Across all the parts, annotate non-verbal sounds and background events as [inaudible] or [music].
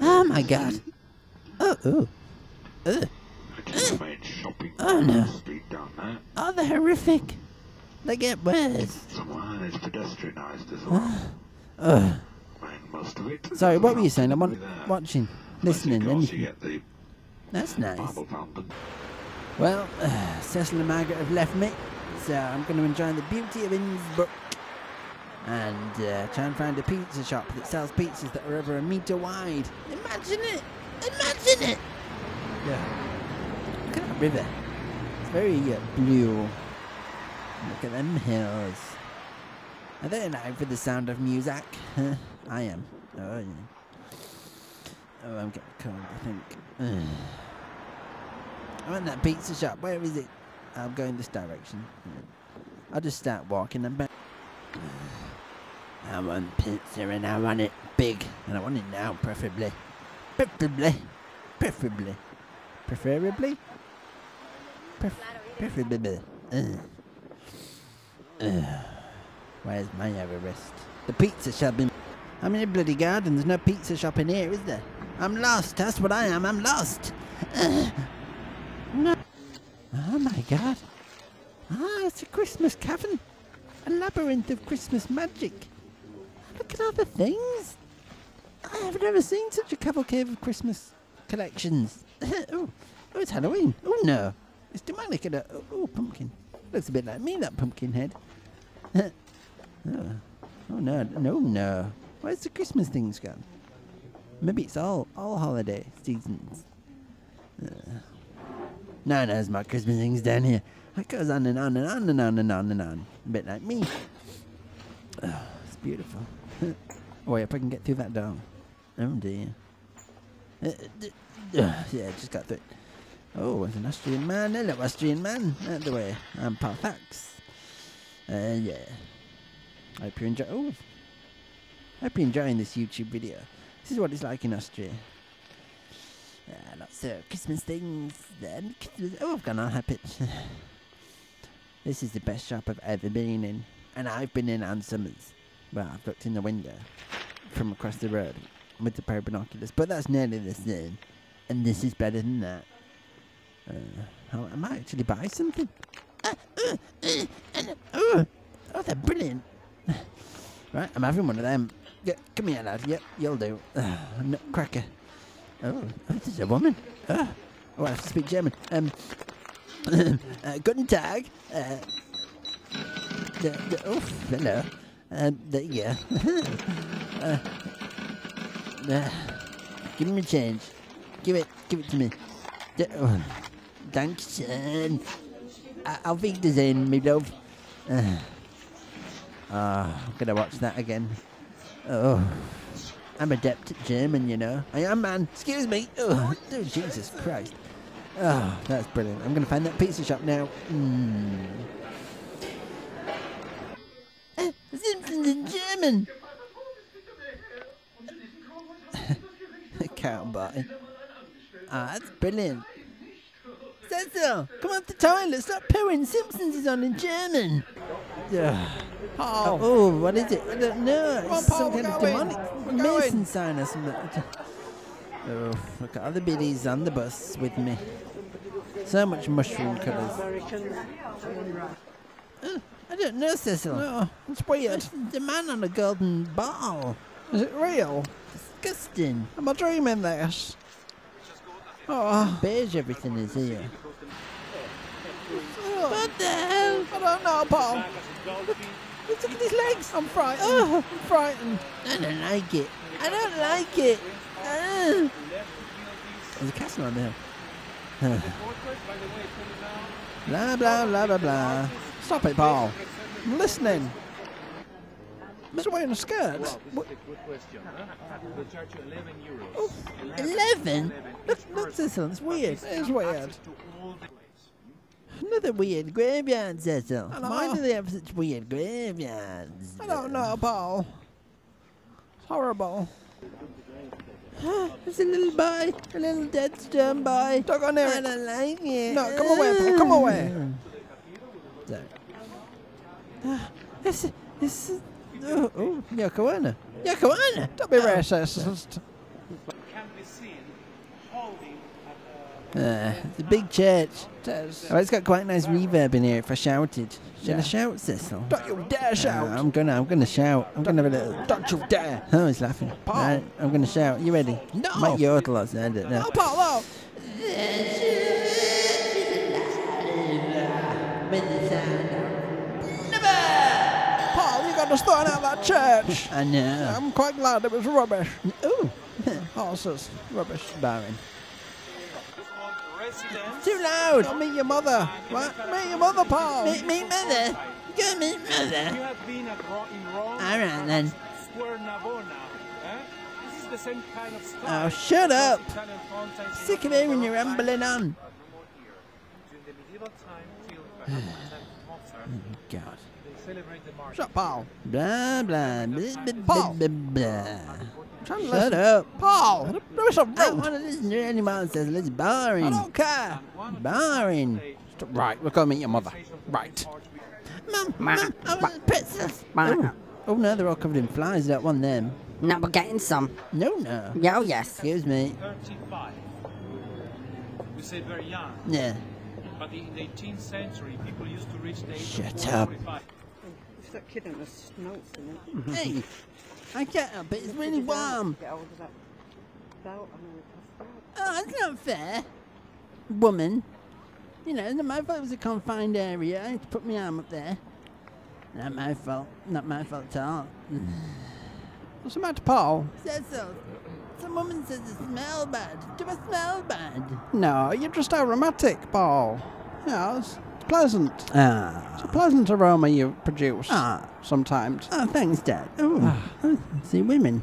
Oh my god. Oh, oh. Ugh. Oh no. Oh, they're horrific. They get worse. Someone is pedestrianised as well. It. Sorry, what were you saying? I'm watching, listening, goes, You get the That's nice. Well, uh, Cecil and Margaret have left me, so I'm going to enjoy the beauty of Innsbruck and uh, try and find a pizza shop that sells pizzas that are over a metre wide. Imagine it! Imagine it! Yeah. Look at that river. It's very uh, blue. Look at them hills. Are they alive for the sound of music? I am. Oh, yeah. Oh, I'm getting cold, I think. Ugh. I want that pizza shop. Where is it? I'm going this direction. I'll just start walking and back. I want pizza and I want it big. And I want it now, preferably. Preferably. Preferably. Preferably? Pref- preferably. Ugh. Ugh. Where's my Everest? The pizza shop in... I'm in a bloody garden. There's no pizza shop in here, is there? I'm lost. That's what I am. I'm lost. Ugh. No. Oh my god. Ah, it's a Christmas cavern. A labyrinth of Christmas magic. At things. I have never seen such a cavalcade of Christmas collections. [laughs] oh, oh, it's Halloween. Oh no. It's demonic and oh, pumpkin. Looks a bit like me, that pumpkin head. [laughs] oh. oh no, no, no. Where's the Christmas things gone? Maybe it's all all holiday seasons. Uh, no, no, it's my Christmas things down here. It goes on and on and on and on and on and on. A bit like me. [sighs] Oh, it's beautiful. Wait, if I can get through that door. Oh dear. Uh, uh, [sighs] yeah, just got through it. Oh, it's an Austrian man. Hello, Austrian man. Out the way. I'm Paul Thax. Uh, yeah. I hope you're enjoying. Oh, I hope you're enjoying this YouTube video. This is what it's like in Austria. Ah, lots of Christmas things. Then Christmas. Oh, I've gone on high [laughs] pitch. this is the best shop I've ever been in, and I've been in Ann Summers. Well, I've looked in the window from across the road with the pair of binoculars, but that's nearly the same. And this is better than that. Uh, oh, I might actually buy something. Uh, uh, and, oh, they're brilliant. right, I'm having one of them. Yeah, come here, lad. Yep, you'll do. Uh, nutcracker. Oh, oh, this is a woman. Oh, oh I have to speak German. Um, [coughs] uh, guten Tag. Uh, the, oh, hello. Um, there you uh, uh, give me a change. Give it, give it to me. D- oh, Dankeschön. Uh, Auf Wiedersehen, my love. Uh, I'm gonna watch that again. Oh. I'm adept at German, you know. I am, man. Excuse me. Oh, oh Jesus Christ. Oh, that's brilliant. I'm to find that pizza shop now. Mm. Uh, Simpsons in German. [laughs] Cowboy. Ah, that's brilliant. Cecil, come up the toilet. Stop pooing. Simpsons is on in German. [sighs] Ugh. Paul. Oh, what is it? I don't know. Come on, It's Paul, some we're kind of going. demonic Mason sign or something. Oh, look at all the biddies on the bus with me. So much mushroom colours. Oh, I don't know, Cecil. No, it's weird. It's the man on a golden ball. Is it real? Disgusting. Am I dreaming this? Oh, Beige everything is here. oh, What the hell? I don't know, Paul. Look look at his legs. I'm frightened. Oh. I'm frightened. I don't like it. I don't like it. Ah. There's a castle on there. Blah blah blah blah blah. Stop it, Paul. I'm listening. He's wearing a skirt. What- Eleven? Look, look, Cecil. It's weird. It is weird. Another weird graveyard, Cecil. Why do they have such weird graveyards? I don't know, Paul. It's horrible. [sighs] There's a little boy, a little dead stone boy. Don't go near I don't like it. No, come away. Come away. [sighs] Sorry. Ah, [sighs] This, this, oh, oh, Yoko Ono. Yoko Ono. Don't be racist. can be seen holding Uh, it's a big church. Tez. Oh, it's got quite a nice reverb in here if I shouted. Should I shout, Cecil? Don't you dare shout. Uh, I'm gonna, I'm gonna shout. I'm gonna have a little. Don't you dare. Oh, he's laughing. Paul. Right, I'm gonna shout. You ready? No. Might yodel or something. I don't know. No, Paul, Paul, you got us thrown out that church. I know. I'm quite glad it was rubbish. Ooh, Horses, rubbish. Darwin. Residents. Too loud. Go meet your mother. What? Meet your mother, Paul. Meet me, mother. Go meet You mother. have been at Ro- in Rome. All right then. Square Navona. Eh? This is the same kind of style. Oh, shut up. Italian fountains in Sick of hearing you Baroque rambling on. [sighs] During the medieval time till perhaps the time of Mozart, God. they celebrate the market. Shut Paul. Blah blah blah blah Paul. blah blah. Trying to Shut listen. up. Paul, don't be so I don't rude. want to listen to anyone says it's I boring. don't care. Boring. Right, we're going to meet your mother. Right. Mum, mum, I want pretzels. Oh. oh no, they're all covered in flies. That one them. No, we're getting some. No, no. Yeah, oh yes. Excuse me. 35. We say very young, Yeah. but in the 18th century, people used to reach the age Shut of up. 45. It's that kid in the snouts, isn't it? Hey, [laughs] I can't help it. It's really warm. Of that belt and all Oh, that's not fair. Woman. You know, not my fault it was a confined area. I had to put my arm up there. Not my fault. Not my fault at all. [sighs] What's the matter, Paul? Cecil, some woman says it smell bad. Do I smell bad? No, you're just aromatic, Paul. Yes, it's pleasant. Ah. It's a pleasant aroma you produce Ah. sometimes. Oh, thanks, Dad. Oh, oh, see women.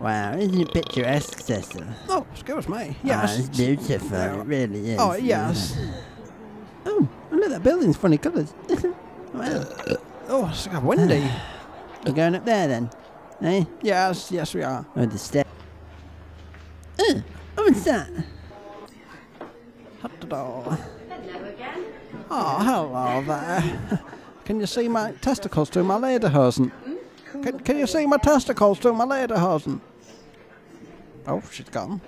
wow, isn't it picturesque, Cecil? Oh, excuse me. Ah, Yes. it's beautiful. It really is. Oh, yes. Oh, look, that building's funny colours. [laughs] wow. Oh, it's got windy. You're going up there then? Eh? yes, yes, we are. Oh, the step. Uh, oh, what's that? Ta-da. Oh, hello there. [laughs] Can you see my testicles through my lederhosen? Hmm? Can, can you see my testicles through my lederhosen? Oh, she's gone.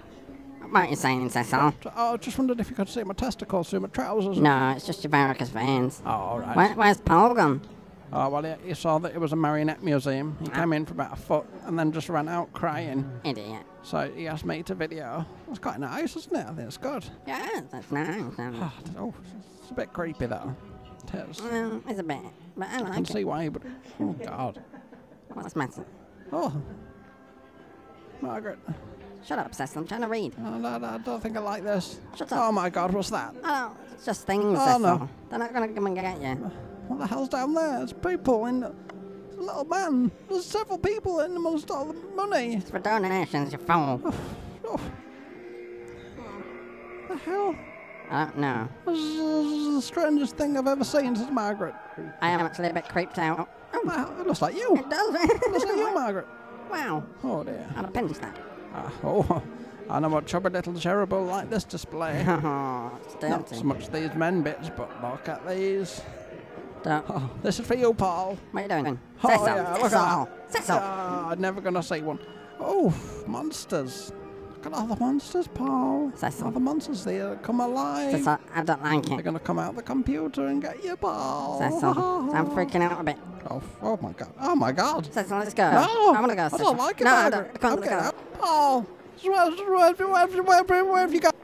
What are you saying, Cecil? Oh, I oh, just wondered if you could see my testicles through my trousers. No, it's just your varicose veins. Oh, all right. Where, where's Paul gone? Oh, well, he, he saw that it was a marionette museum. He ah. came in for about a foot and then just ran out crying. Idiot. So he asked me to video. It's quite nice, isn't it? I think it's good. Yeah, that's nice. Um, Oh, it's a bit creepy, though. It is. well, it's a bit, but I I can like see why, but oh god. What's the matter? Oh, Margaret, Shut up, Cecil. I'm trying to read. oh, no, no, I don't think I like this. Shut up. Oh my god, what's that? Oh, it's just things, Oh, Cecil. no. They're not going to come and get you. Ah. What the hell's down there? It's people in. There's a little man. There's several people in amongst all the money. It's for donations, you fool. Oh. The hell? I don't know. This is, this is the strangest thing I've ever seen since Margaret. I am actually a bit creeped out. Oh, Well, It looks like you. it does. It looks like you, [laughs] Margaret. wow. Oh dear. I'd have pinched that. Ah, oh, [laughs] I know what chubby little cherub will like this display. [laughs] Oh, it's Not so much these men bits, but look at these. Don't- Oh, this is for you, Paul. What are you doing? Oh, Cecil, yeah, look at Cecil, that. Cecil. I'm never gonna say one. Oh, monsters. Look at all the monsters, Paul. Cecil. All the monsters, they uh, come alive. Cecil, I don't like it. They're gonna come out of the computer and get you, Paul. Cecil, I'm freaking out a bit. Oh, oh my god. Oh my god. Cecil, let's go. No, I want to go, I Cecil. don't like it, No, I Margaret. don't. Come on, I'm let's getting go. out. Paul. Where, where, where, where, where, where have you got?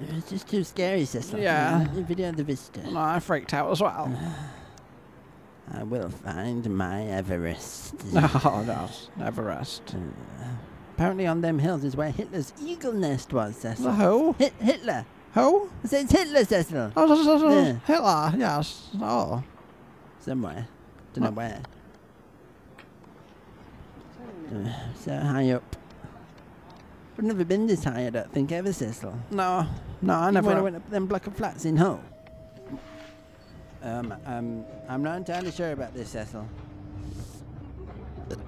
It's just too scary, Cecil. Yeah. Video the vista. No, I freaked out as well. [sighs] [sighs] I will find my Everest. [laughs] Oh, no, never rest. Apparently, on them hills is where Hitler's eagle nest was, Cecil. who? Hit Hitler. Who? It's Hitler, Cecil. Oh, so, so, so, Yeah. Hitler, yes. Oh. Somewhere. Don't know where. Uh, so high up. I've never been this high, I don't think, ever, Cecil. No, no, I never. When I went up them block of flats in Hull. Um, um, I'm not entirely sure about this, Cecil.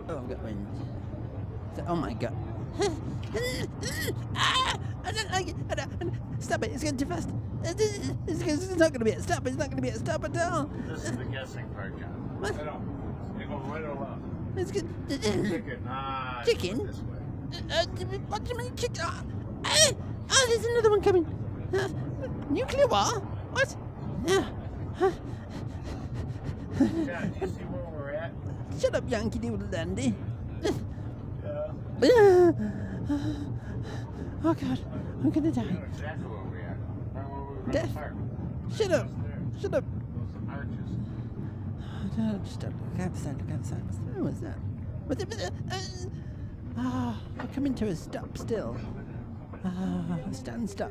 Oh, I've got wind. So- oh my god. [laughs] ah, I don't like it. I don't, stop it. It's going too fast. Uh, It's, it's not going to be a stop. It's not going to be a stop at all. This is the guessing part, John. What? I don't. You go right or left. It's good. Chicken. Nah. Chicken? This way. uh, what do you mean? chicken? uh, uh, oh, there's another one coming. Uh, nuclear war? What? Yeah. Dad, you see where we're at? Shut up, Yankee Doodle Dandy. Yeah. oh God, I'm gonna I die. know exactly where we're at. Right where we Death. Shut up. Shut up. Those arches. No, just don't look outside, look outside. What's that? What's that? What's it? Uh, Ah, we're coming to a stop still. Ah, stand stop.